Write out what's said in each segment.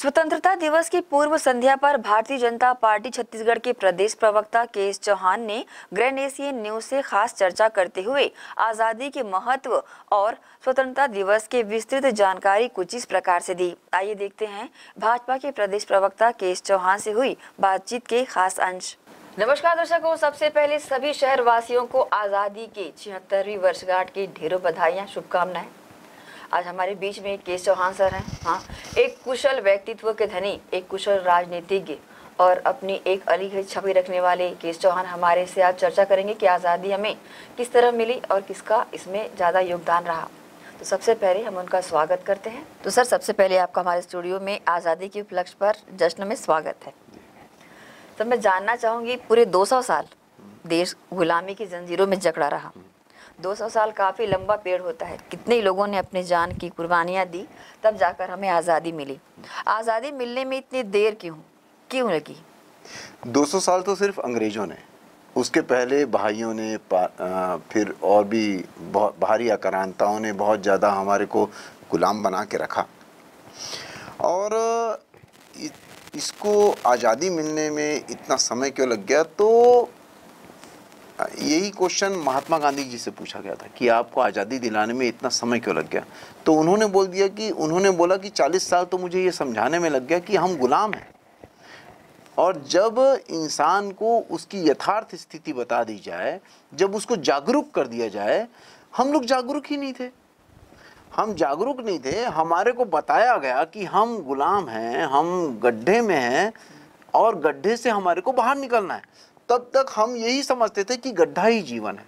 स्वतंत्रता दिवस की पूर्व संध्या पर भारतीय जनता पार्टी छत्तीसगढ़ के प्रदेश प्रवक्ता केएस चौहान ने ग्रैंड एशियन न्यूज़ से खास चर्चा करते हुए आज़ादी के महत्व और स्वतंत्रता दिवस के विस्तृत जानकारी कुछ इस प्रकार से दी। आइए देखते हैं, भाजपा के प्रदेश प्रवक्ता केएस चौहान से हुई बातचीत के खास अंश। नमस्कार दर्शकों, सबसे पहले सभी शहर वासियों को आज़ादी के छिहत्तरवीं वर्षगांठ की ढेरों बधाइयाँ, शुभकामनाएँ। आज हमारे बीच में केश चौहान सर हैं हाँ। एक कुशल व्यक्तित्व के धनी, एक कुशल राजनीतिज्ञ और अपनी एक अलग छवि रखने वाले केश चौहान हमारे से आज चर्चा करेंगे कि आज़ादी हमें किस तरह मिली और किसका इसमें ज़्यादा योगदान रहा। तो सबसे पहले हम उनका स्वागत करते हैं। तो सर, सबसे पहले आपका हमारे स्टूडियो में आज़ादी के उपलक्ष्य पर जश्न में स्वागत है। तो मैं जानना चाहूँगी, पूरे 200 साल देश गुलामी की जंजीरों में जकड़ा रहा। 200 साल काफ़ी लंबा पेड़ होता है। कितने लोगों ने अपनी जान की कुर्बानियाँ दी, तब जाकर हमें आज़ादी मिली। आज़ादी मिलने में इतनी देर क्यों? क्यों लगी? 200 साल तो सिर्फ़ अंग्रेज़ों ने। उसके पहले भाइयों ने फिर और भी बाहरी आक्रांताओं ने बहुत ज़्यादा हमारे को गुलाम बना के रखा। और इसको आज़ादी मिलने में इतना समय क्यों लग गया? तो यही क्वेश्चन महात्मा गांधी जी से पूछा गया था कि आपको आज़ादी दिलाने में इतना समय क्यों लग गया? तो उन्होंने बोल दिया कि, उन्होंने बोला कि 40 साल तो मुझे ये समझाने में लग गया कि हम गुलाम हैं। और जब इंसान को उसकी यथार्थ स्थिति बता दी जाए, जब उसको जागरूक कर दिया जाए, हम लोग जागरूक ही नहीं थे। हम जागरूक नहीं थे, हमारे को बताया गया कि हम गुलाम हैं, हम गड्ढे में हैं और गड्ढे से हमारे को बाहर निकलना है। तब तक हम यही समझते थे कि गड्ढा ही जीवन है।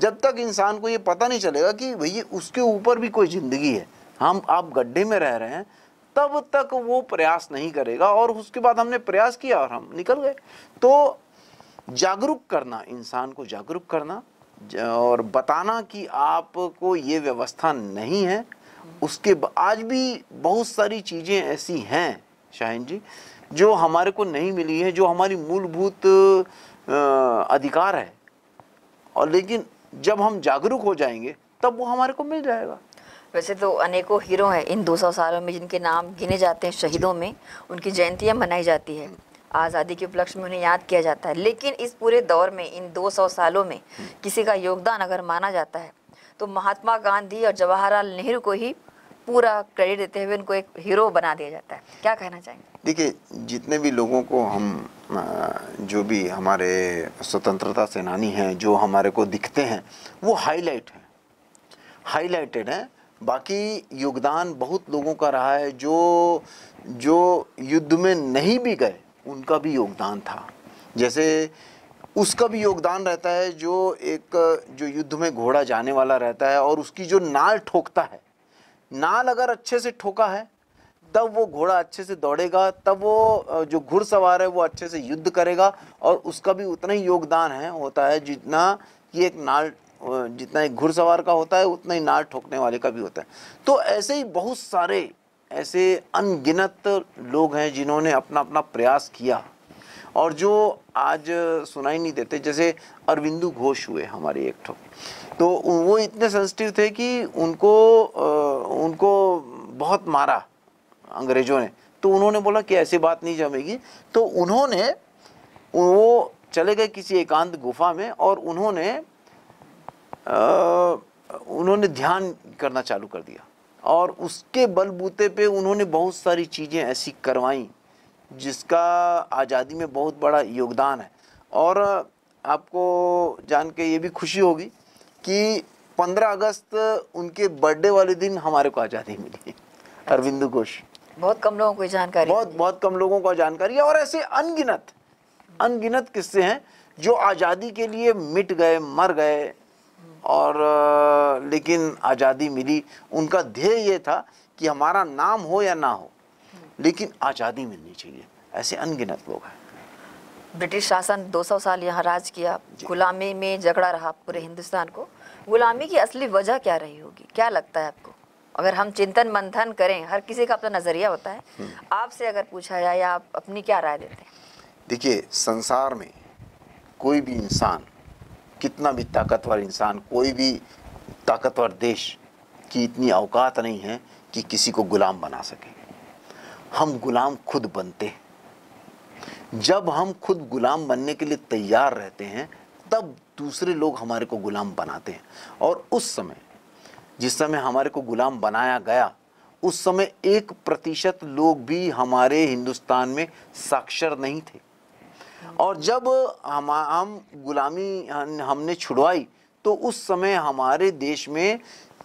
जब तक इंसान को ये पता नहीं चलेगा कि भैया उसके ऊपर भी कोई ज़िंदगी है, हम, आप गड्ढे में रह रहे हैं, तब तक वो प्रयास नहीं करेगा और उसके बाद हमने प्रयास किया और हम निकल गए। तो जागरूक करना, इंसान को जागरूक करना और बताना कि आपको ये व्यवस्था नहीं है। उसके आज भी बहुत सारी चीज़ें ऐसी हैं, शाहिन जी, जो हमारे को नहीं मिली है, जो हमारी मूलभूत अधिकार है। और लेकिन जब हम जागरूक हो जाएँगे तब वो हमारे को मिल जाएगा। वैसे तो अनेकों हीरो हैं। इन 200 सालों में जिनके नाम गिने जाते हैं शहीदों में उनकी जयंतियाँ मनाई जाती है। आज़ादी के उपलक्ष्य में उन्हें याद किया जाता है। लेकिन इस पूरे दौर में इन 200 सालों में किसी का योगदान अगर माना जाता है तो महात्मा गांधी और जवाहरलाल नेहरू को ही पूरा क्रेडिट देते हुए उनको एक हीरो बना दिया जाता है। क्या कहना चाहेंगे? देखिए जितने भी लोगों को हम जो भी हमारे स्वतंत्रता सेनानी हैं, जो हमारे को दिखते हैं, वो हाईलाइट हैं। हाईलाइटेड हैं। बाकी योगदान बहुत लोगों का रहा है, जो जो युद्ध में नहीं भी गए, उनका भी योगदान था। जैसे उसका भी योगदान रहता है, जो एक, जो युद्ध में घोड़ा जाने वाला रहता है, और उसकी जो नाल ठोकता है, नाल अगर अच्छे से ठोका है तब वो घोड़ा अच्छे से दौड़ेगा, तब वो जो घुड़सवार है वो अच्छे से युद्ध करेगा और उसका भी उतना ही योगदान है, होता है जितना कि एक नाल जितना एक घुड़सवार का होता है, उतना ही नाल ठोकने वाले का भी होता है। तो ऐसे ही बहुत सारे ऐसे अनगिनत लोग हैं जिन्होंने अपना अपना प्रयास किया। और जो आज सुनाई नहीं देते, जैसे अरविंदु घोष हुए हमारे एक ठो। तो वो इतने सेंसिटिव थे कि उनको उनको बहुत मारा। अंग्रेज़ों ने। तो उन्होंने बोला कि ऐसी बात नहीं जमेगी। तो उन्होंने वो चले गए किसी एकांत गुफा में और उन्होंने आ, उन्होंने ध्यान करना चालू कर दिया। और उसके बलबूते पे उन्होंने बहुत सारी चीज़ें ऐसी करवाई जिसका आज़ादी में बहुत बड़ा योगदान है। और आपको जान के ये भी खुशी होगी कि 15 अगस्त उनके बर्थडे वाले दिन हमारे को आज़ादी मिली। अरविंद घोष। बहुत कम लोगों को जानकारी बहुत बहुत कम लोगों को जानकारी। है और ऐसे अनगिनत अनगिनत किस्से हैं जो आज़ादी के लिए मिट गए मर गए। और लेकिन आज़ादी मिली। उनका ध्येय ये था कि हमारा नाम हो या ना हो लेकिन आज़ादी मिलनी चाहिए। ऐसे अनगिनत लोग हैं। ब्रिटिश शासन 200 साल यहाँ राज किया। गुलामी में झगड़ा रहा पूरे हिंदुस्तान को। गुलामी की असली वजह क्या रही होगी? क्या लगता है आपको? अगर हम चिंतन मंथन करें हर किसी का अपना नज़रिया होता है। हम्म। आपसे अगर पूछा जाए या आप अपनी क्या राय देते हैं? देखिए संसार में कोई भी इंसान कितना भी ताकतवर इंसान कोई भी ताकतवर देश की इतनी औकात नहीं है कि किसी को गुलाम बना सके। हम गुलाम खुद बनते हैं। जब हम खुद गुलाम बनने के लिए तैयार रहते हैं तब दूसरे लोग हमारे को गुलाम बनाते हैं। और उस समय जिस समय हमारे को गुलाम बनाया गया, उस समय एक प्रतिशत लोग भी हमारे हिंदुस्तान में साक्षर नहीं थे। और जब हम हम गुलामी हमने छुड़वाई तो उस समय हमारे देश में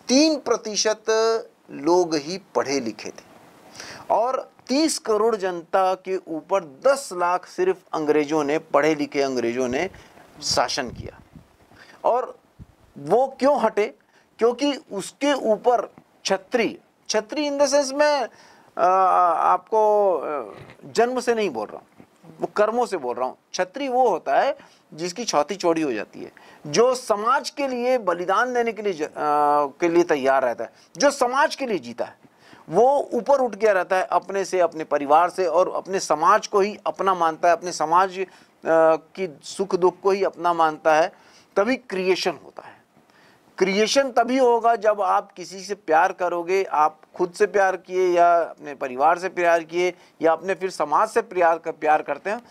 तीन प्रतिशत लोग ही पढ़े लिखे थे। और तीस करोड़ जनता के ऊपर दस लाख सिर्फ़ अंग्रेज़ों ने, पढ़े लिखे अंग्रेज़ों ने शासन किया। और वो क्यों हटे? क्योंकि उसके ऊपर छत्री छत्री इन द सेंस में आपको जन्म से नहीं बोल रहा हूँ वो कर्मों से बोल रहा हूँ। छत्री वो होता है जिसकी छौती चौड़ी हो जाती है जो समाज के लिए बलिदान देने के लिए आ, के लिए तैयार रहता है जो समाज के लिए जीता है वो ऊपर उठ गया रहता है अपने से अपने परिवार से और अपने समाज को ही अपना मानता है अपने समाज आ, की सुख दुख को ही अपना मानता है तभी क्रिएशन होता है। क्रिएशन तभी होगा जब आप किसी से प्यार करोगे आप खुद से प्यार किए या अपने परिवार से प्यार किए या अपने फिर समाज से प्यार कर प्यार करते हैं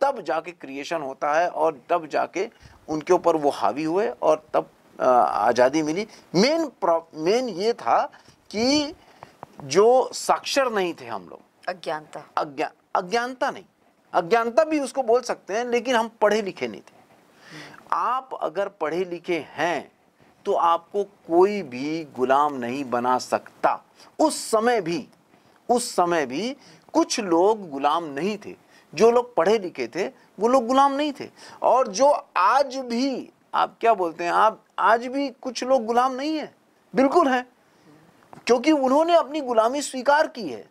तब जाके क्रिएशन होता है और तब जाके उनके ऊपर वो हावी हुए और तब आज़ादी मिली। मेन मेन ये था कि जो साक्षर नहीं थे हम लोग। अज्ञानता। अज्ञान अज्ञानता नहीं। अज्ञानता भी उसको बोल सकते हैं लेकिन हम पढ़े लिखे नहीं थे। आप अगर पढ़े लिखे हैं तो आपको कोई भी गुलाम नहीं बना सकता। उस समय भी, उस समय भी कुछ लोग गुलाम नहीं थे। जो लोग पढ़े लिखे थे, वो लोग गुलाम नहीं थे। और जो आज भी, आप क्या बोलते हैं, आप आज भी कुछ लोग गुलाम नहीं है। बिल्कुल हैं। क्योंकि उन्होंने अपनी गुलामी स्वीकार की है।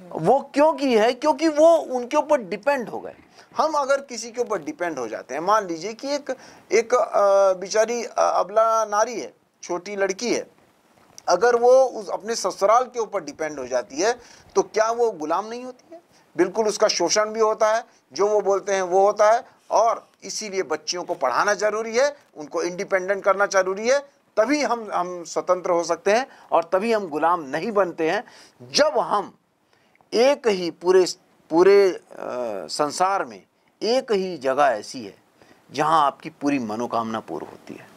वो क्यों की है? क्योंकि वो उनके ऊपर डिपेंड हो गए। हम अगर किसी के ऊपर डिपेंड हो जाते हैं, मान लीजिए कि एक एक बेचारी अबला नारी है, छोटी लड़की है, अगर वो उस, अपने ससुराल के ऊपर डिपेंड हो जाती है तो क्या वो गुलाम नहीं होती है? बिल्कुल उसका शोषण भी होता है, जो वो बोलते हैं वो होता है, और इसीलिए बच्चियों को पढ़ाना ज़रूरी है, उनको इंडिपेंडेंट करना ज़रूरी है, तभी हम हम स्वतंत्र हो सकते हैं, और तभी हम गुलाम नहीं बनते हैं। जब हम एक ही पूरे पूरे संसार में एक ही जगह ऐसी है जहाँ आपकी पूरी मनोकामना पूर्ण होती है।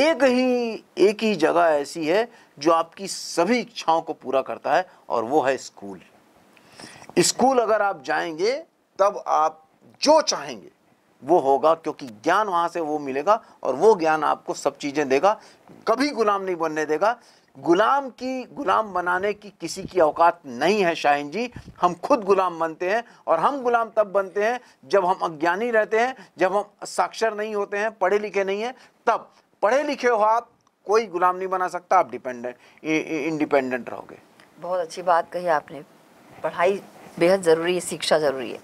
एक ही एक ही जगह ऐसी है जो आपकी सभी इच्छाओं को पूरा करता है और वो है स्कूल। स्कूल अगर आप जाएँगे, तब आप जो चाहेंगे, वो होगा क्योंकि ज्ञान वहाँ से वो मिलेगा और वो ज्ञान आपको सब चीज़ें देगा, कभी गुलाम नहीं बनने देगा। गुलाम की गुलाम बनाने की किसी की औकात नहीं है शाहिन जी। हम खुद गुलाम बनते हैं और हम गुलाम तब बनते हैं जब हम अज्ञानी रहते हैं जब हम साक्षर नहीं होते हैं पढ़े लिखे नहीं हैं तब पढ़े लिखे हो आप कोई गुलाम नहीं बना सकता आप डिपेंडेंट इंडिपेंडेंट रहोगे। बहुत अच्छी बात कही आपने। पढ़ाई बेहद ज़रूरी है शिक्षा ज़रूरी है।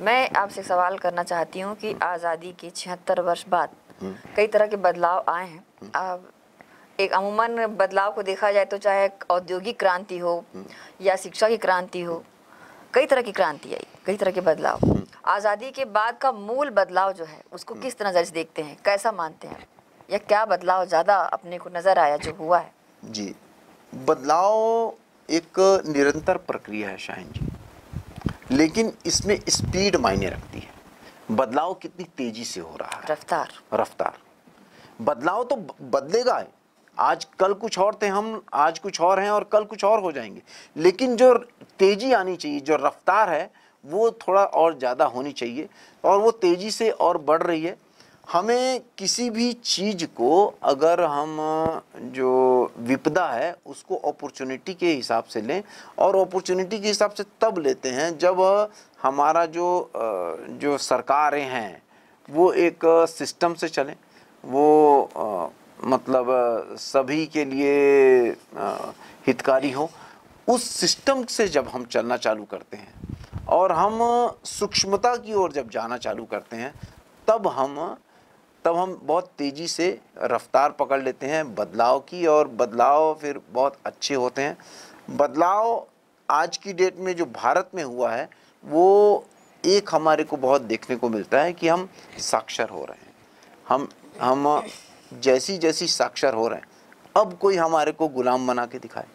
मैं आपसे सवाल करना चाहती हूँ कि आज़ादी के छिहत्तर वर्ष बाद हम्म। कई तरह के बदलाव आए हैं। अब एक अमूमन बदलाव को देखा जाए तो चाहे औद्योगिक क्रांति हो या शिक्षा की क्रांति हो कई तरह की क्रांति आई कई तरह के बदलाव। आज़ादी के बाद का मूल बदलाव जो है उसको किस तरह नज़र से देखते हैं कैसा मानते हैं? या क्या बदलाव ज़्यादा अपने को नज़र आया जो हुआ है? जी बदलाव एक निरंतर प्रक्रिया है शाहिन जी लेकिन इसमें स्पीड मायने रखती है। बदलाव कितनी तेज़ी से हो रहा है। रफ्तार। रफ्तार। बदलाव तो बदलेगा है। आज कल कुछ और थे, हम आज कुछ और हैं और कल कुछ और हो जाएँगे। लेकिन जो तेज़ी आनी चाहिए, जो रफ्तार है, वो थोड़ा और ज़्यादा होनी चाहिए और वो तेज़ी से और बढ़ रही है। हमें किसी भी चीज़ को अगर हम, जो विपदा है, उसको अपॉर्चुनिटी के हिसाब से लें और अपॉर्चुनिटी के हिसाब से तब लेते हैं जब हमारा जो जो सरकारें हैं, वो एक सिस्टम से चलें, वो मतलब सभी के लिए हितकारी हो। उस सिस्टम से जब हम चलना चालू करते हैं और हम सूक्ष्मता की ओर जब जाना चालू करते हैं, तब हम तब हम बहुत तेज़ी से रफ्तार पकड़ लेते हैं बदलाव की और बदलाव फिर बहुत अच्छे होते हैं। बदलाव आज की डेट में जो भारत में हुआ है, वो एक हमारे को बहुत देखने को मिलता है कि हम साक्षर हो रहे हैं। हम हम जैसी जैसी साक्षर हो रहे हैं, अब कोई हमारे को गुलाम बना के दिखाए।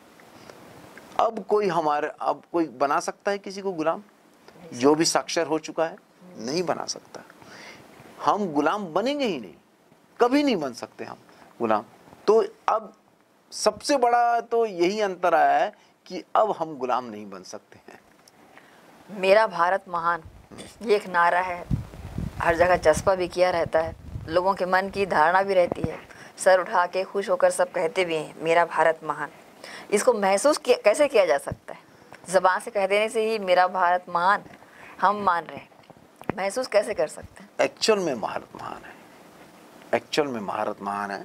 अब कोई हमारे, अब कोई बना सकता है किसी को गुलाम? जो भी साक्षर हो चुका है, नहीं बना सकता। हम गुलाम बनेंगे ही नहीं, कभी नहीं बन सकते हम गुलाम। तो अब सबसे बड़ा तो यही अंतर आया है कि अब हम गुलाम नहीं बन सकते हैं। मेरा भारत महान, ये एक नारा है, हर जगह चस्पा भी किया रहता है। लोगों के मन की धारणा भी रहती है। सर उठा के खुश होकर सब कहते भी हैं, मेरा भारत महान। इसको महसूस किया, कैसे किया जा सकता है? जबान से कह देने से ही मेरा भारत महान, हम मान रहे हैं। महसूस कैसे कर सकते हैं? एक्चुअल में भारत महान है। एक्चुअल में भारत महान है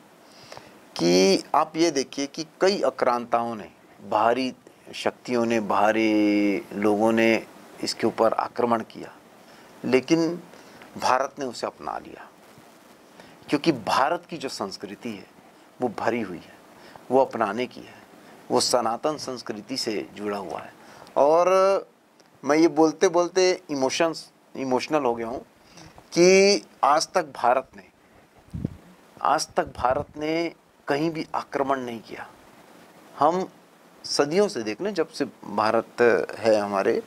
कि आप ये देखिए कि कई अक्रांताओं ने, बाहरी शक्तियों ने, बाहरी लोगों ने इसके ऊपर आक्रमण किया, लेकिन भारत ने उसे अपना लिया। क्योंकि भारत की जो संस्कृति है, वो भरी हुई है, वो अपनाने की है, वो सनातन संस्कृति से जुड़ा हुआ है। और मैं ये बोलते बोलते इमोशंस, इमोशनल हो गया हूँ कि आज तक भारत ने, आज तक भारत ने कहीं भी आक्रमण नहीं किया। हम सदियों से देख लें, जब से भारत है हमारे,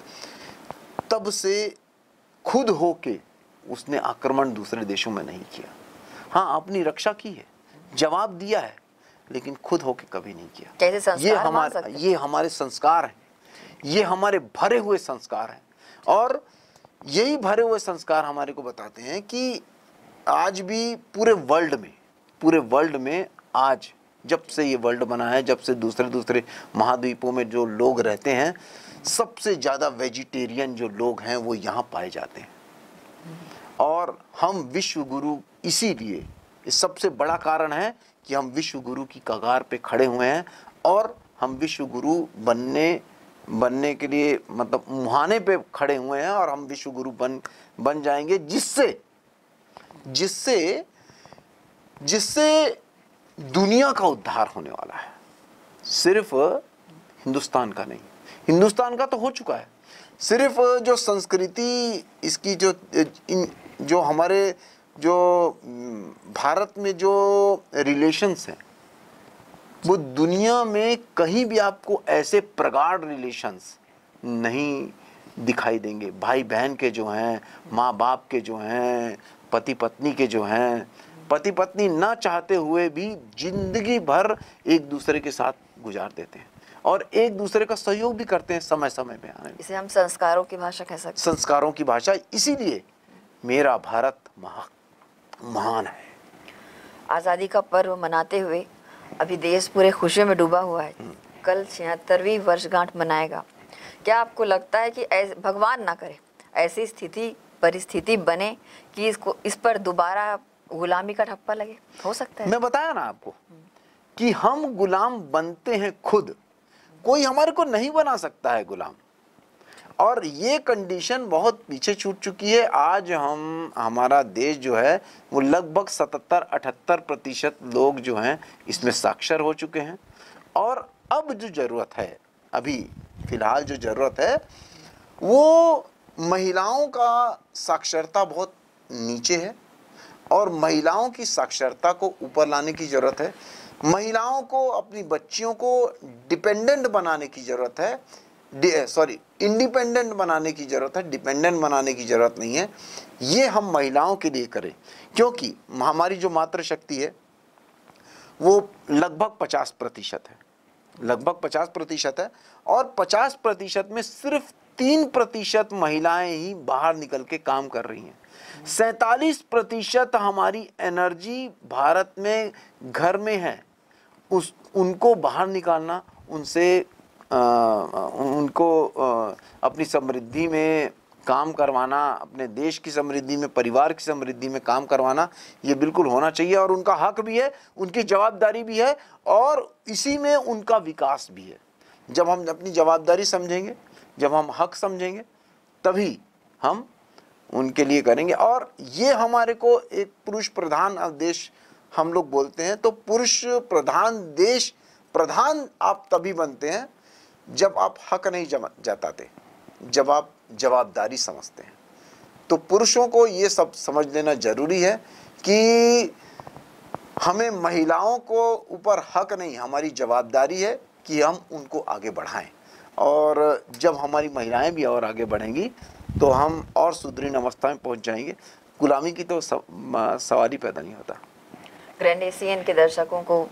तब से खुद होके उसने आक्रमण दूसरे देशों में नहीं किया। हाँ अपनी रक्षा की है जवाब दिया है लेकिन खुद होके कभी नहीं किया। कैसे संस्कार ये हमारे ये हमारे संस्कार हैं। ये हमारे भरे हुए संस्कार हैं। और यही भरे हुए संस्कार हमारे को बताते हैं कि आज भी पूरे वर्ल्ड में पूरे वर्ल्ड में आज जब से ये वर्ल्ड बना है जब से दूसरे दूसरे महाद्वीपों में जो लोग रहते हैं सबसे ज़्यादा वेजिटेरियन जो लोग हैं वो यहाँ पाए जाते हैं। और हम विश्व गुरु इसीलिए इस सबसे बड़ा कारण है कि हम विश्व गुरु की कगार पे खड़े हुए हैं और हम विश्व गुरु बनने बनने के लिए मतलब मुहाने पे खड़े हुए हैं और हम विश्व गुरु बन बन जाएँगे, जिससे जिससे जिससे दुनिया का उद्धार होने वाला है। सिर्फ़ हिंदुस्तान का नहीं, हिंदुस्तान का तो हो चुका है। सिर्फ़ जो संस्कृति, इसकी जो इन जो हमारे जो भारत में जो रिलेशंस हैं वो दुनिया में कहीं भी आपको ऐसे प्रगाढ़ रिलेशंस नहीं दिखाई देंगे। भाई बहन के जो हैं माँ बाप के जो हैं पति पत्नी के जो हैं पति पत्नी ना चाहते हुए भी ज़िंदगी भर एक दूसरे के साथ गुजार देते हैं और एक दूसरे का सहयोग भी करते हैं समय समय पे आने इसे हम संस्कारों की भाषा कह सकते हैं। संस्कारों की भाषा इसीलिए मेरा भारत महा महान है। आज़ादी का पर्व मनाते हुए अभी देश पूरे खुशियों में डूबा हुआ है। कल छिहत्तरवीं वर्षगांठ मनाएगा। क्या आपको लगता है कि भगवान ना करे ऐसी स्थिति परिस्थिति बने कि इसको इस पर दोबारा गुलामी का ठप्पा लगे? हो सकता है। मैं बताया ना आपको कि हम गुलाम बनते हैं खुद। कोई हमारे को नहीं बना सकता है गुलाम। और ये कंडीशन बहुत पीछे छूट चुकी है। आज हम, हमारा देश जो है, वो लगभग 77-78 प्रतिशत लोग जो हैं, इसमें साक्षर हो चुके हैं। और अब जो ज़रूरत है, अभी फ़िलहाल जो ज़रूरत है, वो महिलाओं का साक्षरता बहुत नीचे है और महिलाओं की साक्षरता को ऊपर लाने की ज़रूरत है। महिलाओं को, अपनी बच्चियों को डिपेंडेंट बनाने की ज़रूरत है। सॉरी इंडिपेंडेंट बनाने की ज़रूरत है डिपेंडेंट बनाने की ज़रूरत नहीं है। ये हम महिलाओं के लिए करें, क्योंकि हमारी जो मातृशक्ति है, वो लगभग पचास प्रतिशत है। लगभग पचास प्रतिशत है, और पचास प्रतिशत में सिर्फ़ तीन प्रतिशत महिलाएँ ही बाहर निकल के काम कर रही हैं। सैतालीस प्रतिशत हमारी एनर्जी भारत में, घर में है। उस, उनको बाहर निकालना, उनसे उनको अपनी समृद्धि में काम करवाना, अपने देश की समृद्धि में, परिवार की समृद्धि में काम करवाना, ये बिल्कुल होना चाहिए और उनका हक भी है, उनकी जवाबदारी भी है और इसी में उनका विकास भी है। जब हम अपनी जवाबदारी समझेंगे, जब हम हक समझेंगे, तभी हम उनके लिए करेंगे। और ये हमारे को एक पुरुष प्रधान देश हम लोग बोलते हैं तो पुरुष प्रधान देश, प्रधान आप तभी बनते हैं जब आप हक नहीं जताते, जब आप जवाबदारी समझते हैं तो पुरुषों को ये सब समझ लेना ज़रूरी है कि हमें महिलाओं को ऊपर हक नहीं, हमारी जवाबदारी है कि हम उनको आगे बढ़ाएँ। और जब हमारी महिलाएँ भी और आगे बढ़ेंगी तो हम और सुदृढ़ अवस्था में पहुँच जाएँगे। गुलामी की तो सवारी पैदा नहीं होता। ग्रैंड एशियन के दर्शकों को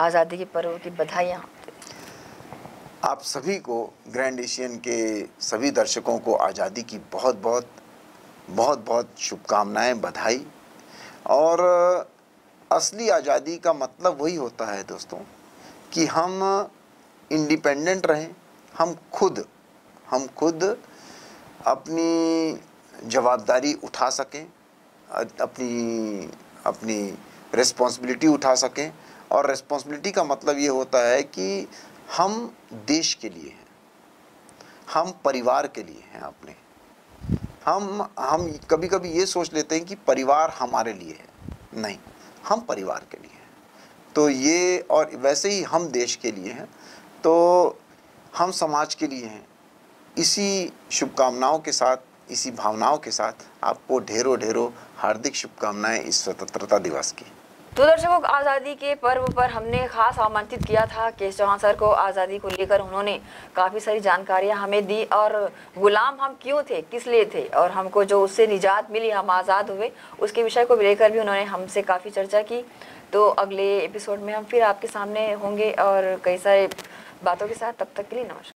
आज़ादी के पर्व की बधाइयाँ। आप सभी को ग्रैंड एशियन के सभी दर्शकों को आज़ादी की बहुत बहुत बहुत बहुत शुभकामनाएँ बधाई। और, असली आज़ादी का मतलब वही होता है दोस्तों, कि हम इंडिपेंडेंट रहें, हम खुद हम खुद अपनी जवाबदारी उठा सकें, अपनी अपनी रिस्पॉन्सिबिलिटी उठा सकें। और रिस्पॉन्सिबिलिटी का मतलब ये होता है कि हम देश के लिए हैं। हम परिवार के लिए हैं अपने। हम हम कभी कभी ये सोच लेते हैं कि परिवार हमारे लिए है। नहीं, हम परिवार के लिए हैं। तो ये और वैसे ही हम देश के लिए हैं। तो हम समाज के लिए हैं। इसी शुभकामनाओं के साथ, इसी भावनाओं के साथ आपको ढेरों ढेरों हार्दिक शुभकामनाएँ इस स्वतंत्रता दिवस की। तो दर्शकों आज़ादी के पर्व पर हमने खास आमंत्रित किया था। केश चौहान सर को आज़ादी को लेकर उन्होंने काफ़ी सारी जानकारियाँ हमें दी और गुलाम हम क्यों थे? किस लिए थे? और हमको जो उससे निजात मिली, हम आज़ाद हुए, उसके विषय को लेकर भी उन्होंने हमसे काफ़ी चर्चा की। तो अगले एपिसोड में हम फिर आपके सामने होंगे और कई सारे बातों के साथ, तब तक के लिए नमस्कार।